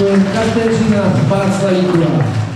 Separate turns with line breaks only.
Katarzyna Katerzyna Bacalikła.